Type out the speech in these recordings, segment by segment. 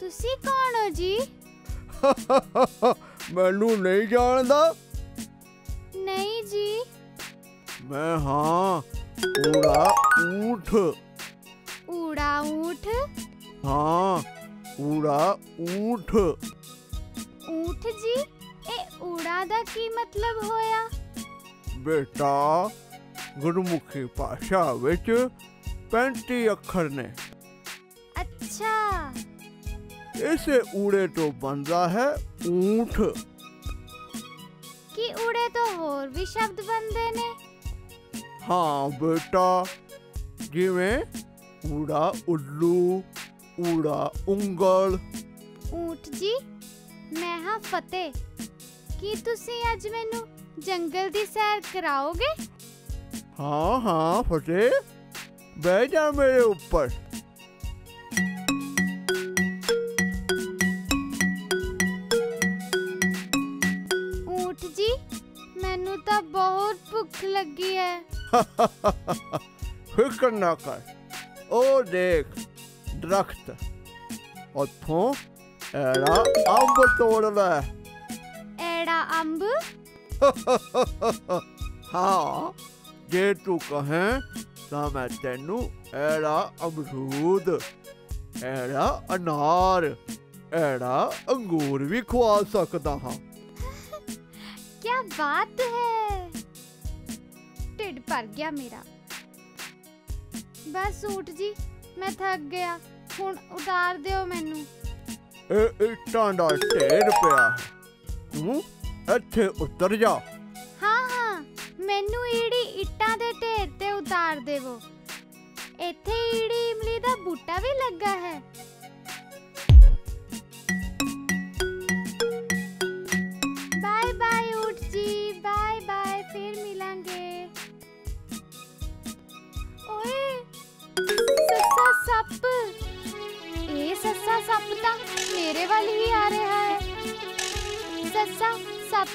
ਤੁਸੀਂ ਕੌਣ ਹੋ ਜੀ? ਮੈਨੂੰ ਨਹੀਂ ਜਾਣਦਾ। ਨਹੀਂ ਜੀ। ਮੈਂ ਹਾਂ ਊੜਾ ਊਠ। ਊੜਾ ਊਠ? ਹਾਂ ਊੜਾ ਊਠ। ਊਠ ਜੀ ਇਹ ਊੜਾ ਦਾ ਕੀ ਮਤਲਬ ਹੋਇਆ? ਬੇਟਾ ਗੁਰਮੁਖੀ ਭਾਸ਼ਾ ਵਿੱਚ 35 ਅੱਖਰ ਨੇ। ਅੱਛਾ ਇਸੇ ਊੜੇ ਤੋਂ ਬਣਦਾ ਹੈ ਊਠ ਕੀ ਊੜੇ ਤੋਂ ਹੋਰ ਵੀ ਸ਼ਬਦ ਬਣਦੇ ਨੇ ਹਾਂ ਬੇਟਾ ਜਿਵੇਂ ਊੜਾ ਉੱਲੂ ਊੜਾ ਉਂਗਲ ਊਠ ਜੀ ਮੈਂ ਹਾਂ ਫਤਿਹ ਕੀ ਤੁਸੀਂ ਅੱਜ ਮੈਨੂੰ ਜੰਗਲ ਦੀ ਸੈਰ ਕਰਾਓਗੇ ਹਾਂ ਹਾਂ ਫਤਿਹ ਬਹਿ ਜਾ ਮੇਰੇ ਉੱਪਰ लग गई है। फ़िक्र ना कर। ओ देख दरख्त। और थो एड़ा अंब तोड़ ले एड़ा अंब? हाँ जे तू कहे तो मैं तेनू एड़ा अमरूद एड़ा अनार एड़ा अंगूर भी खुआ सकता हाँ। क्या बात है। ਭਰ ਗਿਆ ਮੇਰਾ। ਬਸ ਊਠ ਜੀ ਮੈਂ ਥੱਕ ਗਿਆ ਹੁਣ ਉਤਾਰ ਦਿਓ ਮੈਨੂੰ। ਇਹ ਇੱਟਾਂ ਦਾ ਢੇਰ ਪਿਆ। ਤੂੰ ਇੱਥੇ ਉਤਰ ਜਾ। ਹਾਂ ਹਾਂ ਮੈਨੂੰ ਈੜੀ ਇੱਟਾਂ ਦੇ ਢੇਰ ਤੇ ਉਤਾਰ ਦੇਵੋ। ਇੱਥੇ ਈੜੀ ਇਮਲੀ ਦਾ ਬੂਟਾ ਵੀ ਲੱਗਾ ਹੈ।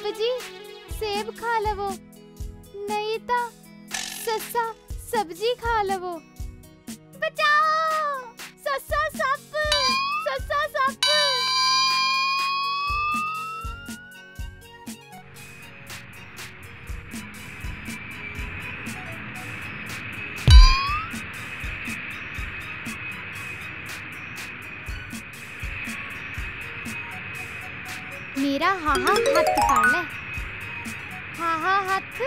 बजी सेब खा लवो नहीं तो ता सस्ता सब्ज़ी खा लवो। ਮੇਰਾ ਹਾਹਾ ਹੱਥ ਫੜ ਲੈ ਹਾਹਾ ਹੱਥ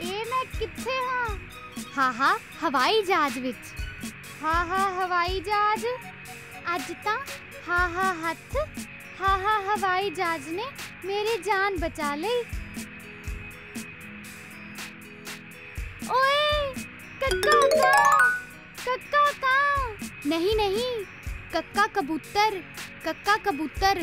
ਇਹ ਮੈਂ ਕਿੱਥੇ ਹਾਂ ਹਾਹਾ ਹਵਾਈ ਜਹਾਜ਼ ਵਿੱਚ ਹਾਹਾ ਹਵਾਈ ਜਹਾਜ਼ ਅੱਜ ਤਾਂ ਹਾਹਾ ਹੱਥ ਹਾਹਾ ਹਵਾਈ ਜਹਾਜ਼ ਨੇ ਮੇਰੀ ਜਾਨ ਬਚਾ ਲਈ ਓਏ ਕੱਕਾ ਕਾਂ ਕੱਕਾ ਕਾਂ नहीं नहीं कक्का कबूतर कक्का कबूतर।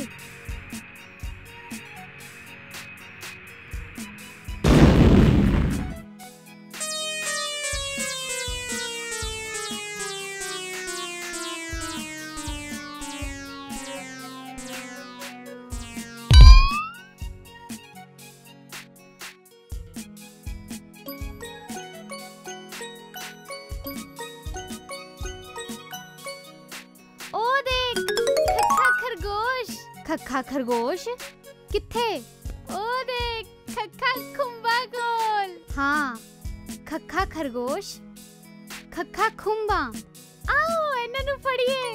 खक्खा खरगोश किथे ओ देख खक्खा खुंबा गोल हाँ ਖੱਖਾ ਖਰਗੋਸ਼ ਖੱਖਾ ਖੁੰਬਾ ਆਓ ਇਹਨਾਂ ਨੂੰ ਫੜੀਏ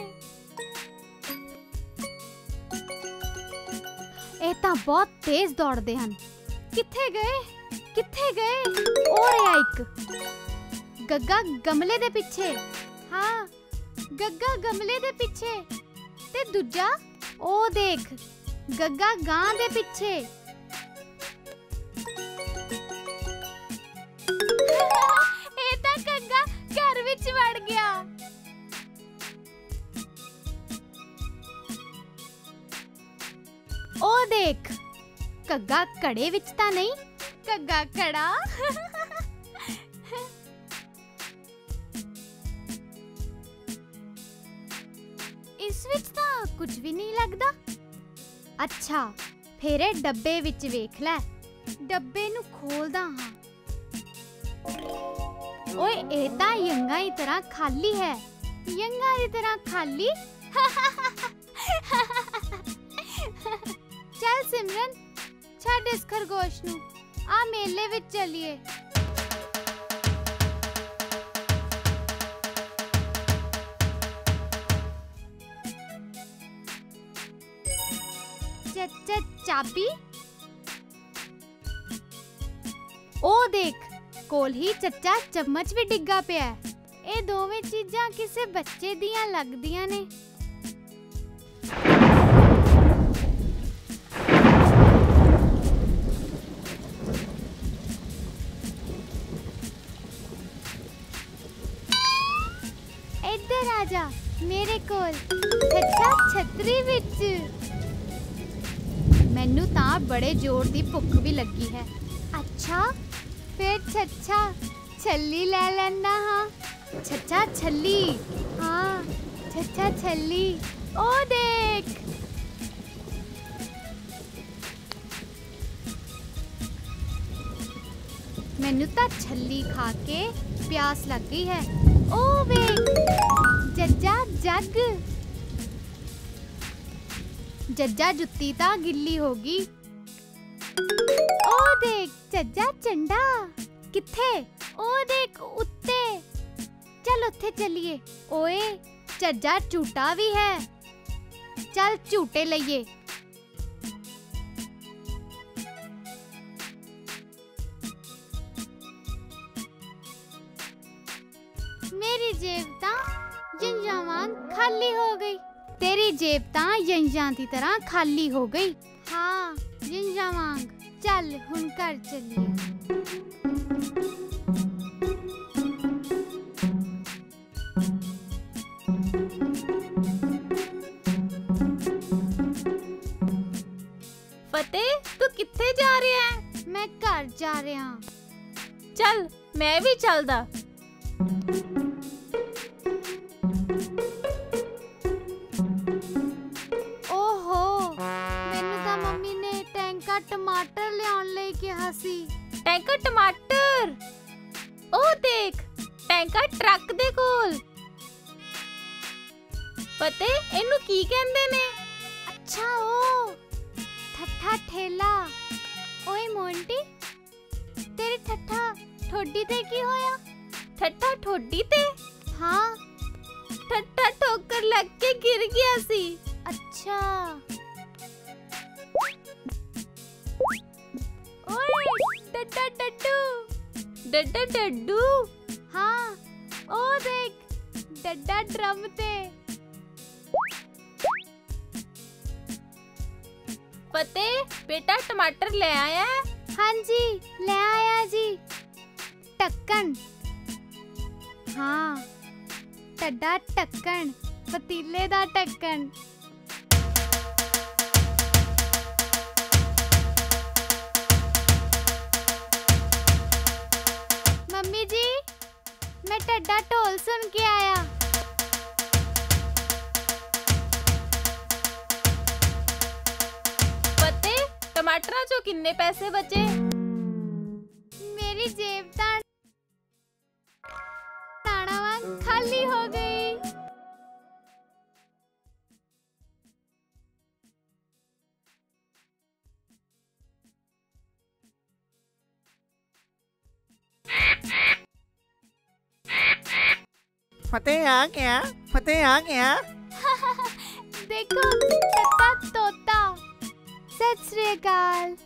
ਇਹ ਤਾਂ ਬਹੁਤ ਤੇਜ਼ ਦੌੜਦੇ ਹਨ ਕਿੱਥੇ ਗਏ ਕਿੱਥੇ ਗਏ ਉਹ ਰਿਹਾ ਇੱਕ ਗੱਗਾ ਗਮਲੇ ਦੇ ਪਿੱਛੇ ਹਾਂ ਗੱਗਾ ਗਮਲੇ ਦੇ ਪਿੱਛੇ ਤੇ ਦੂਜਾ ਉਹ ਦੇਖ ਗੱਗਾ ਗਾਂ ਦੇ ਪਿੱਛੇ ਇਹ ਤਾਂ ਗੱਗਾ ਘਰ ਵਿੱਚ ਵੜ ਗਿਆ ਉਹ ਦੇਖ ਗੱਗਾ ਕੜੇ ਵਿੱਚ ਤਾਂ ਨਹੀਂ ਗੱਗਾ ਕੜਾ ਕੁਝ ਵੀ ਨਹੀਂ ਲੱਗਦਾ ਅੱਛਾ ਫੇਰ ਇਹ ਡੱਬੇ ਵਿੱਚ ਵੇਖ ਲੈ ਡੱਬੇ ਨੂੰ ਖੋਲਦਾ ਹਾਂ ਓਏ ਇਹ ਤਾਂ ਯੰਗਾ ਦੀ ਤਰ੍ਹਾਂ ਖਾਲੀ ਹੈ ਯੰਗਾ ਦੀ ਤਰ੍ਹਾਂ ਖਾਲੀ ਚੱਲ ਸਿਮਰਨ ਛੱਡ ਇਸ ਖਰਗੋਸ਼ ਨੂੰ ਆ ਮੇਲੇ ਵਿੱਚ ਚੱਲੀਏ ਚੱਚਾ ਚਾਬੀ ਉਹ ਦੇਖ ਕੋਲ ਹੀ ਚੱਚਾ ਚਮਚ ਵੀ ਡਿੱਗਾ ਪਿਆ ਹੈ। ਇਹ ਦੋਵੇਂ ਚੀਜ਼ਾਂ ਕਿਸੇ ਬੱਚੇ ਦੀਆਂ ਲੱਗਦੀਆਂ ਨੇ ਇੱਧਰ ਆ ਜਾ ਮੇਰੇ ਕੋਲ ਚੱਚਾ ਛਤਰੀ ਵਿੱਚ ਮੈਨੂੰ ਤਾਂ ਬੜੇ ਜ਼ੋਰ ਦੀ ਭੁੱਖ ਵੀ ਲੱਗੀ ਹੈ ਅੱਛਾ ਫੇਰ ਛੱਛਾ ਛੱਲੀ ਲੈ ਲੈਂਦਾ ਹਾਂ ਛੱਛਾ ਛੱਲੀ ਹਾਂ ਛੱਛਾ ਛੱਲੀ ਉਹ ਦੇਖ ਮੈਨੂੰ ਤਾਂ ਛੱਲੀ ਖਾ ਕੇ ਪਿਆਸ ਲੱਗ ਗਈ ਹੈ ਉਹ ਵੇਖ ਜੱਜਾ ਜੱਗ जज्जा जुत्ती ता गिल्ली होगी। ओ देख जज्जा चंडा। किथे? ओ देख, उत्ते। चल उत्ते चलिए। ओए जज्जा झूठा भी है। चल झूटे लइए। मेरी जेब ता जंजामान खाली हो गई। ਹੋ ਗਈ ਤੇਰੀ ਜੇਬ ਤਾਂ ਜੰਜਾਂ ਦੀ ਤਰ੍ਹਾਂ ਖਾਲੀ ਹੋ ਗਈ ਹਾਂ ਜੰਜਾਂ ਵਾਂਗ ਚੱਲ ਹੁਣ ਘਰ ਚੱਲੀਏ ਫਤਿਹ ਤੂੰ ਕਿੱਥੇ ਜਾ ਰਿਹਾ ਹੈ ਮੈਂ ਘਰ ਜਾ ਰਿਹਾ ਚੱਲ ਮੈਂ ਵੀ ਚੱਲਦਾ ठठा ठेला। ओए मोंटी तेरे ठठा ठोडी ते की होया? ठठा ठोडी ते? हाँ। ठठा ठोकर लग के गिर गया सी। अच्छा। ओए टट्टा डड्डू डड्डा डड्डू। हाँ। ओ देख डड्डा ड्रम ते। पते बेटा, टमाटर ले आया हाँ? जी, ले आया जी। टक्कन। हाँ टड्डा टक्कन, पतीले दा टक्कन। मम्मी जी, मैं टड्डा ढोल सुन के आया। ਟਮਾਟਰਾਂ ਚੋਂ ਕਿੰਨੇ ਪੈਸੇ ਬਚੇ ਮੇਰੀ ਜੇਬ ਤਾਂ ਤਾਣਾ ਵਾਂਗ ਖਾਲੀ ਹੋ ਗਈ फतेह आ गया फतेह आ गया ਦੇਖੋ ਤੱਤਾ ਤੋਤਾ ਸਤਿ ਸ੍ਰੀ ਅਕਾਲ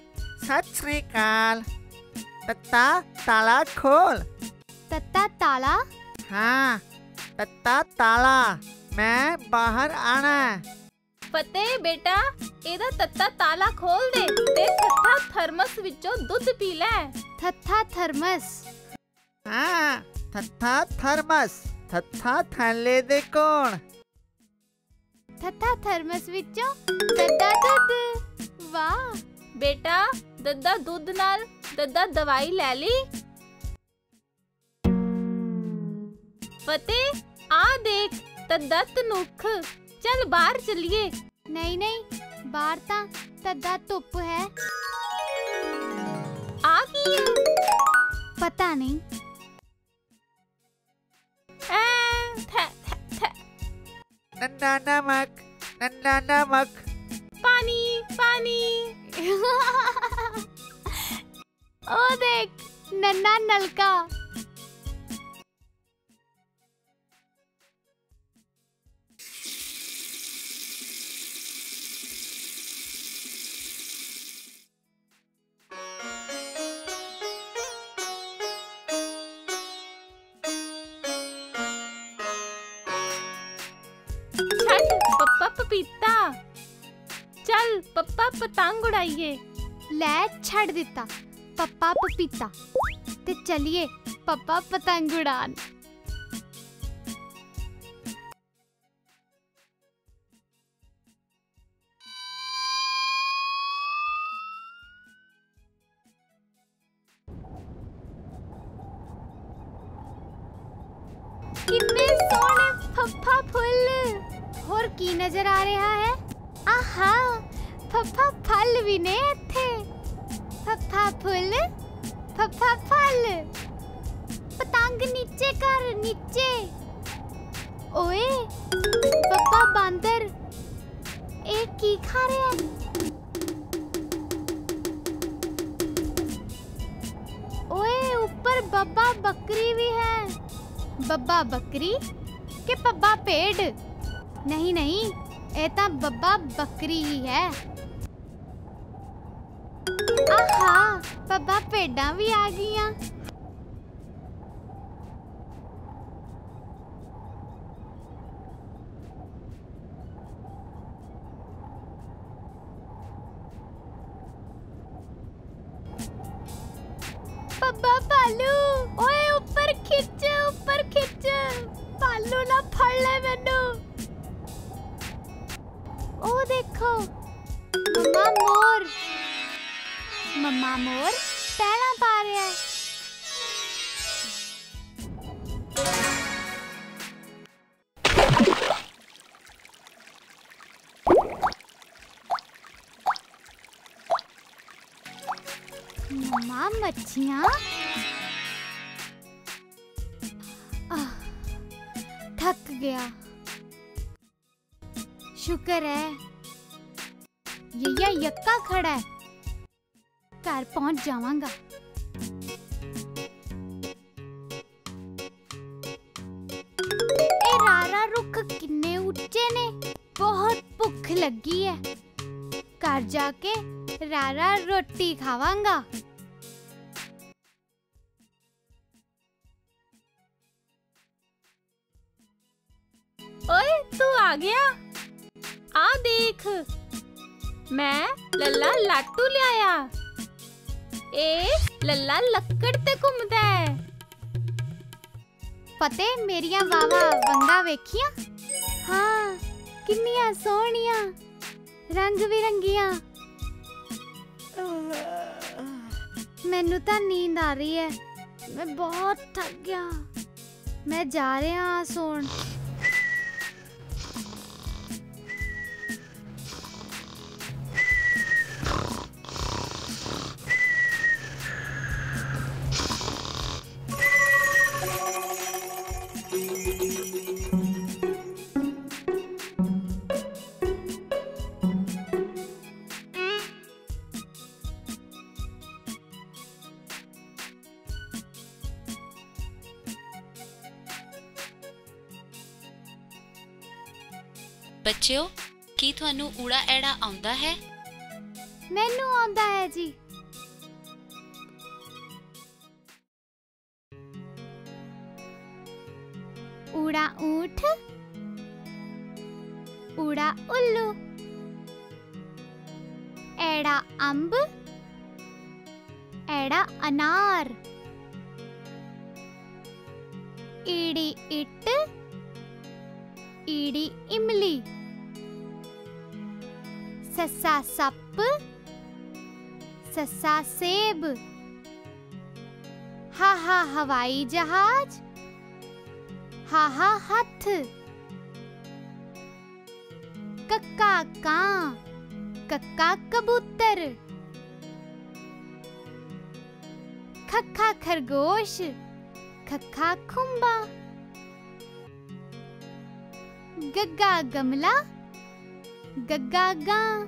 सत श्री अकाल तत्ता ताला खोल ਤੱਤਾ ਤਾਲਾ हाँ तत्ता ताला मैं बाहर आना है ਫਤੇ ਬੇਟਾ ਇਹਦਾ ਤੱਤਾ ਤਾਲਾ ਖੋਲ ਦੇ ਤੇ ਥੱਥਾ ਥਰਮਸ ਵਿੱਚੋਂ ਦੁੱਧ ਪੀ ਲੈ ਥੱਥਾ ਥਰਮਸ हाँ थत्था थर्मस थत्था थैले दे कौन ਥੱਥਾ ਥਰਮਸ ਵਿੱਚੋਂ ਦੱਦਾ ਦੁੱਧ वाह बेटा दद्दा दूध नाल दद्दा दवाई ले ली। फतेह आ देख तद्दा तनुख चल बाहर चलिए। नहीं नहीं बाहर ता तद्दा तुप है। आ की है। पता नहीं। नन्ना नमक नन्ना नमक। पानी। funny. oh, देख नन्ना नलका पप्पा पतंग उड़ाइए। लै छड़ दिता पप्पा पपीता। ते चलिए पप्पा पतंग उड़ान। फल भी ने थे फफा फूल, फफा फल। पतंग नीचे कर, नीचे। ओए पापा बंदर ए की खा रहे है? ओए, ऊपर बब्बा बकरी भी है। बब्बा बकरी? के पब्बा पेड़? नहीं नहीं ए तो बब्बा बकरी ही है। ਆਹਾ ਬੱਬਾ ਭੇਡਾਂ ਵੀ ਆ ਗਈਆਂ ਬੱਬਾ ਭਾਲੂ ਓਏ ਉੱਪਰ ਖਿੱਚ ਉੱਪਰ ਖਿੱਚ ਭਾਲੂ ਨਾ ਫੜ ਲੈ ਮੈਨੂੰ ਉਹ ਦੇਖੋ ਮਮਾ ਮੋਰ ਮਮਾ ਮੋਰ ਪੈਣਾ ਪਾ ਰਿਹਾ ਹੈ ਮਮਾ ਮੱਛੀਆਂ ਆਹ, ਥੱਕ ਗਿਆ शुक्र है यैया यक्का खड़ा है घर पहुंच जावांगा ਇਹ ਰਾਰਾ ਰੁੱਖ ਕਿੰਨੇ ਉੱਚੇ ਨੇ ਬਹੁਤ ਭੁੱਖ ਲੱਗੀ ਹੈ ਘਰ ਜਾ ਕੇ ਰਾਰਾ ਰੋਟੀ ਖਾਵਾਂਗਾ ਓਏ ਤੂੰ ਆ ਗਿਆ ਆ ਦੇਖ ਮੈਂ ਲੱਲਾ ਲਾਟੂ ਲਿਆਇਆ ਇਹ ਲੱਲਾ ਲੱਕੜ ਤੇ ਘੁੰਮਦਾ ਹੈ। ਫਤਿਹ ਮੇਰੀਆਂ ਵਾਵਾ ਵੰਗਾ ਵੇਖੀਆਂ? ਹਾਂ ਕਿੰਨੀਆਂ ਸੋਹਣੀਆਂ ਰੰਗ ਬਿਰੰਗੀਆਂ। ਮੈਨੂੰ ਤਾਂ ਨੀਂਦ ਆ ਰਹੀ ਹੈ। ਮੈਂ ਬਹੁਤ ਥੱਕ ਗਿਆ। ਮੈਂ ਜਾ ਰਿਹਾ ਹਾਂ ਸੌਣ। ਬੱਚਿਓ, ਕੀ ਤੁਹਾਨੂੰ ਊੜਾ ਐੜਾ ਆਉਂਦਾ ਹੈ? ਮੈਨੂੰ ਆਉਂਦਾ ਹੈ ਜੀ। ਊੜਾ ਊਠ, ਊੜਾ ਉੱਲੂ, ਐੜਾ ਅੰਬ कीड़ी इमली ससा सप ससा सेब हा हा हवाई जहाज़ हा हा हथ कक्का ਕਾਂ कक्का कबूतर खखा खरगोश खखा खुम्बा गग्गा गमला? गग्गा गा।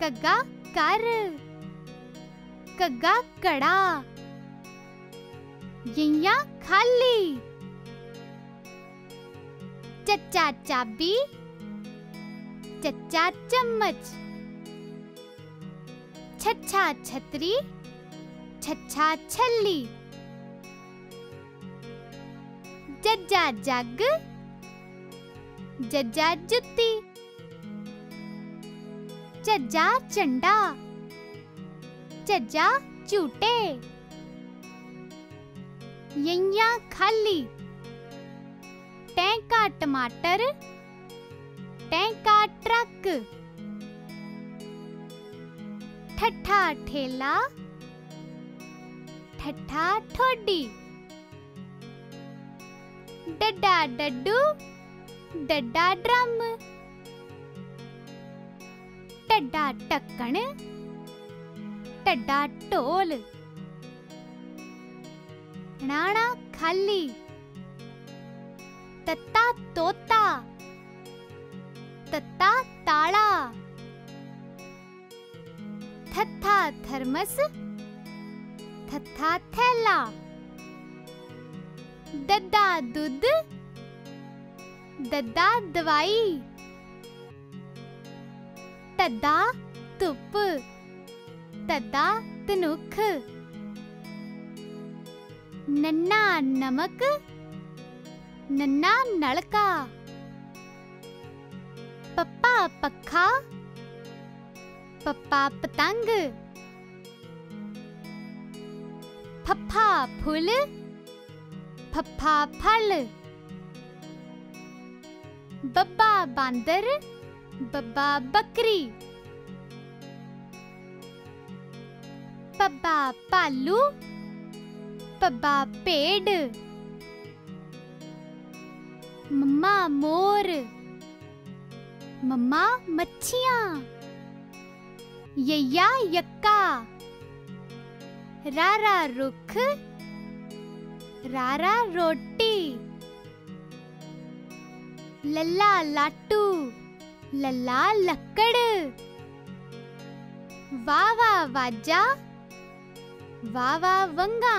कग्गा कर। कग्गा कड़ा। यिया खाली। चच्चा चाबी। चच्चा चम्मच। छच्छा छतरी। छच्छा छल्ली। जज्जा जग जज्जा जुत्ती जज्जा चंडा जज्जा झूटे यैया खाली टैंका टमाटर टैंका ट्रक ठठा ठेला ठठा ठोडी डड्डा डड्डू डड्डा ड्रम टड्डा टक्कन टड्डा ढोल नाना खाली, तत्ता तोता, तत्ता ताला, थत्था थर्मस, थत्था थैला। दद्दा दूध दद्दा दवाई तद्दा धुप तद्दा तनुख नन्ना नमक नन्ना नलका पप्पा पखा पप्पा पतंग फप्फा फूल फप्फा फल। बब्बा बांदर, बब्बा बकरी। पब्बा पालू पब्बा पेड़। मम्मा मोर, मम्मा मच्छियाँ। यया यक्का। रारा रुख ராரா ரொட்டி லல்லா லட்டு லல்லா லக்கடு வா வா வாஜா வா வா வங்கா